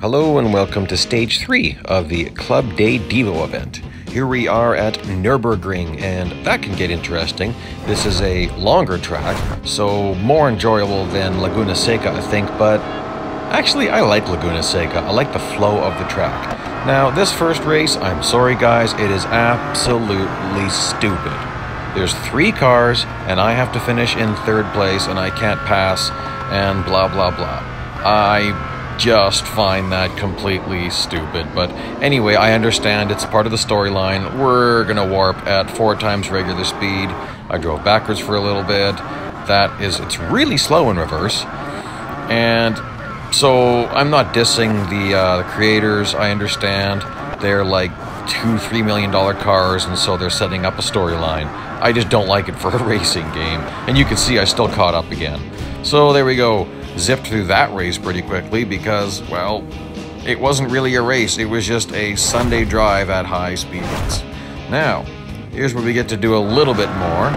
Hello and welcome to stage three of the Club Day Divo event. Here we are at Nürburgring, and that can get interesting. This is a longer track, so more enjoyable than Laguna Seca, I think, but actually, I like Laguna Seca. I like the flow of the track. Now, this first race, I'm sorry guys, it is absolutely stupid. There's three cars, and I have to finish in third place, and I can't pass, and blah blah blah. I just find that completely stupid. But anyway, I understand it's part of the storyline. We're gonna warp at four times regular speed. I drove backwards for a little bit. That is, it's really slow in reverse. And so I'm not dissing the, uh, the creators. I understand they're like two, three million dollar cars, and so they're setting up a storyline. I just don't like it for a racing game. And you can see I still caught up again. So there we go zipped through that race pretty quickly because, well, it wasn't really a race. It was just a Sunday drive at high speeds. Now, here's where we get to do a little bit more.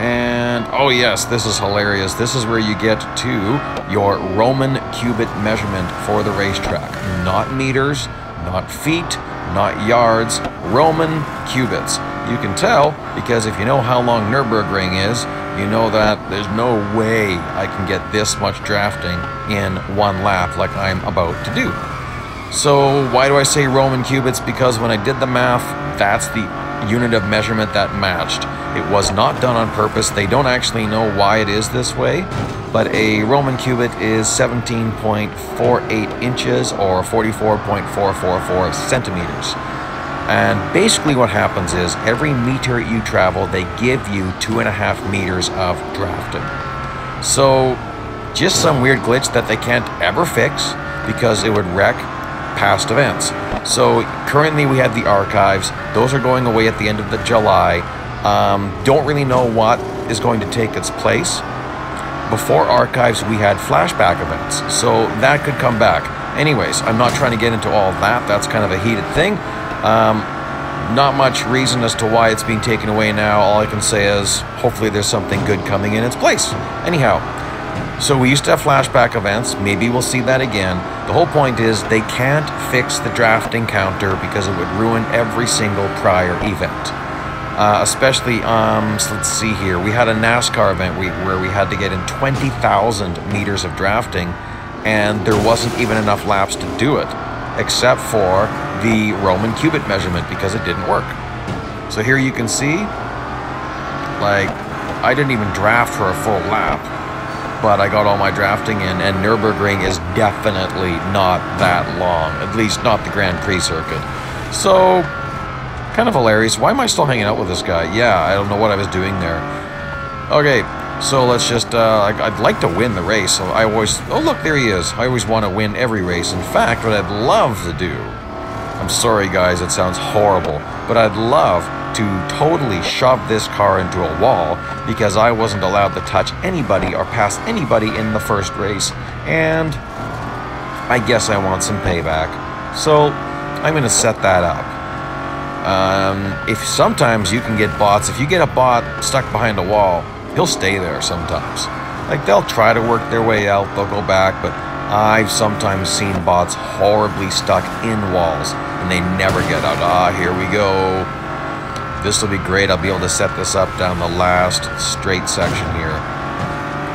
And, oh yes, this is hilarious. This is where you get to your Roman cubit measurement for the racetrack. Not meters, not feet, not yards, Roman cubits. You can tell because if you know how long Nürburgring is, you know that there's no way I can get this much drafting in one lap like I'm about to do. So why do I say Roman cubits? Because when I did the math, that's the unit of measurement that matched. It was not done on purpose. They don't actually know why it is this way, but a Roman cubit is 17.48 inches or 44.444 centimeters. And basically what happens is every meter you travel, they give you two and a half meters of drafting. So just some weird glitch that they can't ever fix because it would wreck past events. So currently we have the archives. Those are going away at the end of the July. Um, don't really know what is going to take its place. Before archives, we had flashback events, so that could come back. Anyways, I'm not trying to get into all that. That's kind of a heated thing. Um, not much reason as to why it's being taken away now. All I can say is hopefully there's something good coming in its place. Anyhow, so we used to have flashback events. Maybe we'll see that again. The whole point is they can't fix the drafting counter because it would ruin every single prior event. Uh, especially, um, so let's see here. We had a NASCAR event we, where we had to get in 20,000 meters of drafting, and there wasn't even enough laps to do it, except for the Roman cubit measurement because it didn't work. So here you can see, like, I didn't even draft for a full lap, but I got all my drafting in, and Nürburgring is definitely not that long, at least not the Grand Prix circuit. So, kind of hilarious. Why am I still hanging out with this guy? Yeah, I don't know what I was doing there. Okay, so let's just, uh, I'd like to win the race. So I always, oh look, there he is. I always want to win every race. In fact, what I'd love to do I'm sorry, guys, it sounds horrible, but I'd love to totally shove this car into a wall because I wasn't allowed to touch anybody or pass anybody in the first race, and I guess I want some payback. So I'm going to set that up. Um, if sometimes you can get bots, if you get a bot stuck behind a wall, he'll stay there sometimes. Like they'll try to work their way out, they'll go back, but I've sometimes seen bots horribly stuck in walls and they never get out. Ah, here we go. This will be great. I'll be able to set this up down the last straight section here.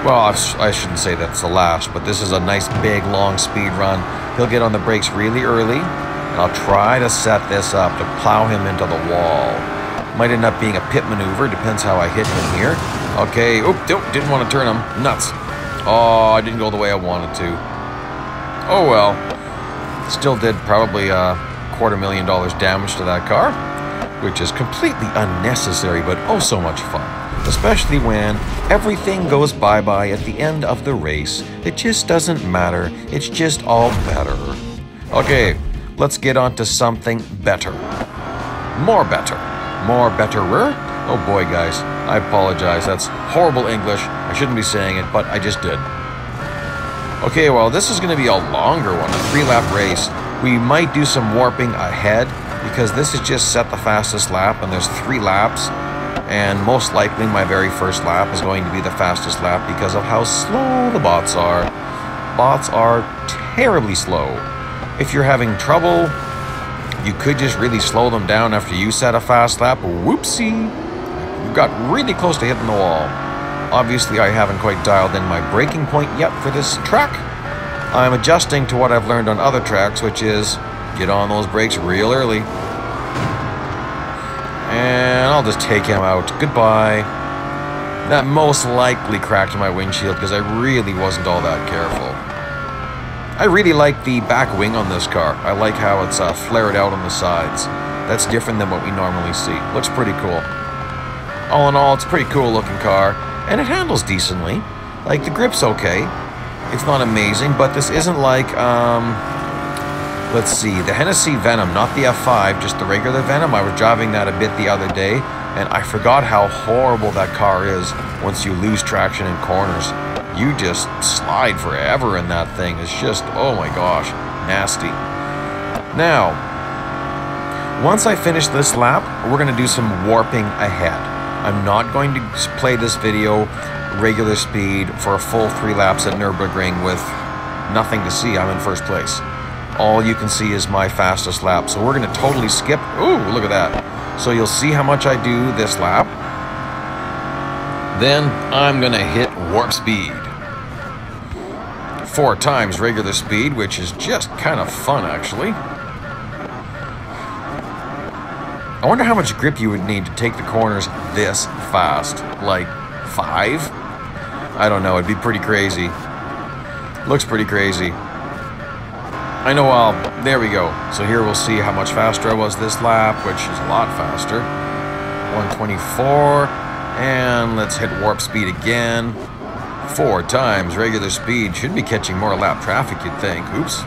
Well, I shouldn't say that's the last, but this is a nice big long speed run. He'll get on the brakes really early, and I'll try to set this up to plow him into the wall. Might end up being a pit maneuver, depends how I hit him here. Okay, oop, didn't want to turn him. Nuts. Oh, I didn't go the way I wanted to. Oh well. Still did probably a quarter million dollars damage to that car, which is completely unnecessary but oh so much fun. Especially when everything goes bye-bye at the end of the race. It just doesn't matter. It's just all better. Okay, let's get on to something better. More better. More betterer? Oh boy, guys. I apologize. That's horrible English. I shouldn't be saying it, but I just did. Okay, well, this is going to be a longer one, a three-lap race. We might do some warping ahead because this is just set the fastest lap and there's three laps. And most likely my very first lap is going to be the fastest lap because of how slow the bots are. Bots are terribly slow. If you're having trouble, you could just really slow them down after you set a fast lap. Whoopsie! You got really close to hitting the wall. Obviously, I haven't quite dialed in my braking point yet for this track. I'm adjusting to what I've learned on other tracks, which is get on those brakes real early. And I'll just take him out. Goodbye. That most likely cracked my windshield because I really wasn't all that careful. I really like the back wing on this car. I like how it's uh, flared out on the sides. That's different than what we normally see. Looks pretty cool. All in all, it's a pretty cool looking car, and it handles decently. Like, the grip's okay. It's not amazing, but this isn't like, um, let's see, the Hennessy Venom, not the F5, just the regular Venom. I was driving that a bit the other day, and I forgot how horrible that car is once you lose traction in corners you just slide forever in that thing. It's just, oh my gosh, nasty. Now, once I finish this lap, we're going to do some warping ahead. I'm not going to play this video regular speed for a full three laps at Nürburgring with nothing to see. I'm in first place. All you can see is my fastest lap. So we're going to totally skip. Ooh, look at that. So you'll see how much I do this lap. Then I'm going to hit warp speed four times regular speed, which is just kind of fun, actually. I wonder how much grip you would need to take the corners this fast. Like, five? I don't know, it'd be pretty crazy. Looks pretty crazy. I know, I'll... there we go. So here we'll see how much faster I was this lap, which is a lot faster. 124, and let's hit warp speed again. Four times regular speed should be catching more lap traffic, you'd think. Oops.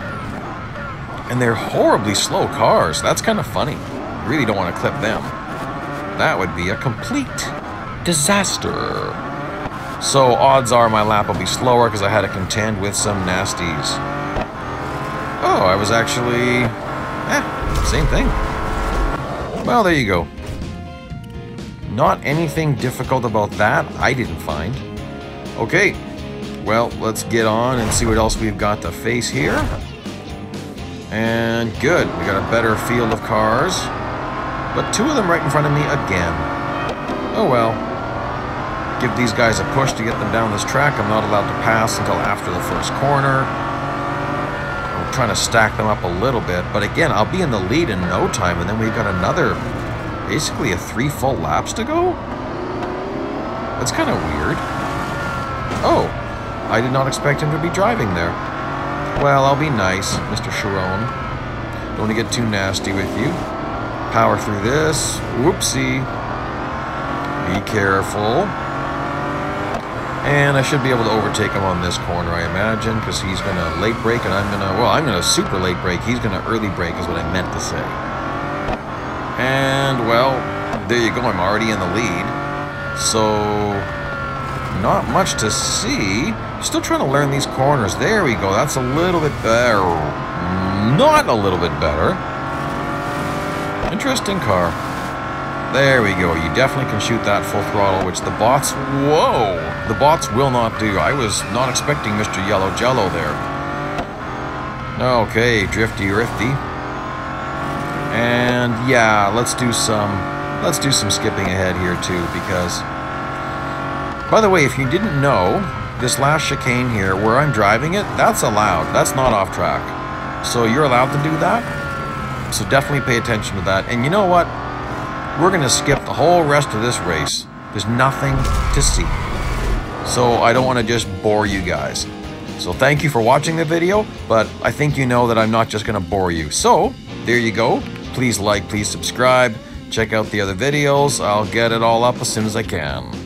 And they're horribly slow cars. That's kind of funny. Really don't want to clip them. That would be a complete disaster. So odds are my lap will be slower because I had to contend with some nasties. Oh, I was actually... Eh, same thing. Well, there you go. Not anything difficult about that, I didn't find. Okay, well, let's get on and see what else we've got to face here. And good, we got a better field of cars. But two of them right in front of me again. Oh well. Give these guys a push to get them down this track. I'm not allowed to pass until after the first corner. I'm trying to stack them up a little bit. But again, I'll be in the lead in no time. And then we've got another, basically a three full laps to go? That's kind of weird. Oh, I did not expect him to be driving there. Well, I'll be nice, Mr. Sharon. Don't want to get too nasty with you. Power through this. Whoopsie. Be careful. And I should be able to overtake him on this corner, I imagine, because he's going to late brake and I'm going to, well, I'm going to super late brake. He's going to early brake is what I meant to say. And, well, there you go. I'm already in the lead. So, not much to see. Still trying to learn these corners. There we go. That's a little bit better. Not a little bit better. Interesting car. There we go. You definitely can shoot that full throttle, which the bots... Whoa! The bots will not do. I was not expecting Mr. Yellow Jello there. Okay, drifty rifty. And yeah, let's do some... Let's do some skipping ahead here too, because by the way, if you didn't know, this last chicane here, where I'm driving it, that's allowed. That's not off track. So you're allowed to do that. So definitely pay attention to that. And you know what? We're going to skip the whole rest of this race. There's nothing to see. So I don't want to just bore you guys. So thank you for watching the video, but I think you know that I'm not just going to bore you. So there you go. Please like, please subscribe. Check out the other videos. I'll get it all up as soon as I can.